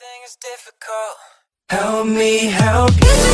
Everything is difficult. Help me help you.